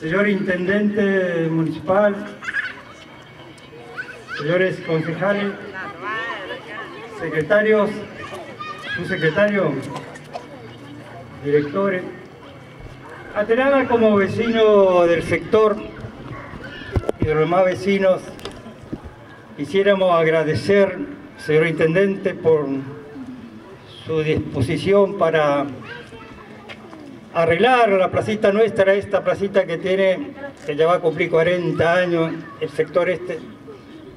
señor Intendente Municipal, señores concejales, secretarios, subsecretarios, directores, Atenada como vecino del sector y de los demás vecinos, quisiéramos agradecer, señor Intendente, por su disposición para arreglar la placita nuestra, esta placita que tiene, que ya va a cumplir 40 años, el sector este.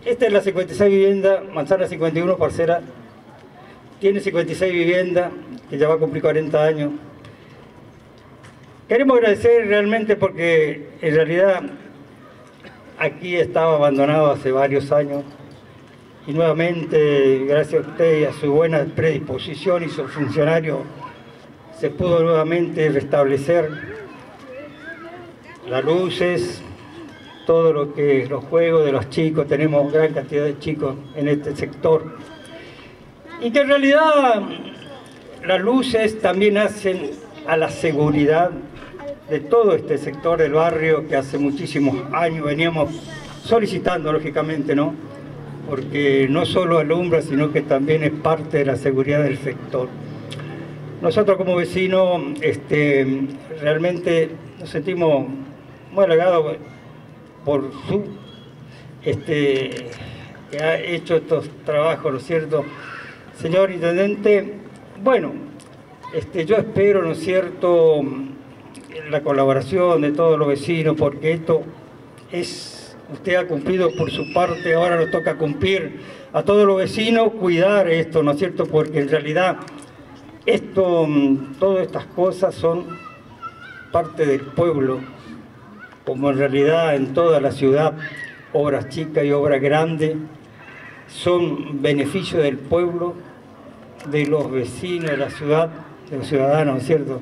Esta es la 56 vivienda, manzana 51, parcera, tiene 56 viviendas, que ya va a cumplir 40 años. Queremos agradecer realmente porque en realidad aquí estaba abandonado hace varios años y nuevamente, gracias a usted y a su buena predisposición y su funcionario, se pudo nuevamente restablecer las luces, todo lo que los juegos de los chicos, tenemos gran cantidad de chicos en este sector. Y que en realidad las luces también hacen a la seguridad de todo este sector del barrio que hace muchísimos años veníamos solicitando, lógicamente, ¿no? Porque no solo alumbra, sino que también es parte de la seguridad del sector. Nosotros como vecinos este, realmente nos sentimos muy halagados por su este, que ha hecho estos trabajos, ¿no es cierto? Señor Intendente, bueno, este, yo espero, ¿no es cierto?, la colaboración de todos los vecinos, porque esto es, usted ha cumplido por su parte, ahora nos toca cumplir a todos los vecinos, cuidar esto, ¿no es cierto?, porque en realidad esto, mm, todas estas cosas son parte del pueblo, como en realidad en toda la ciudad, obras chicas y obras grandes, son beneficio del pueblo, de los vecinos de la ciudad, de los ciudadanos, ¿cierto?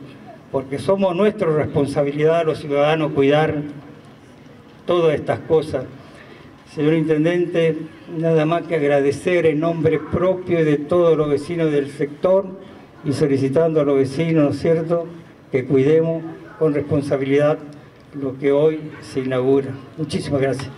Porque somos nuestra responsabilidad los ciudadanos cuidar todas estas cosas. Señor Intendente, nada más que agradecer en nombre propio de todos los vecinos del sector y solicitando a los vecinos, ¿no es cierto?, que cuidemos con responsabilidad lo que hoy se inaugura. Muchísimas gracias.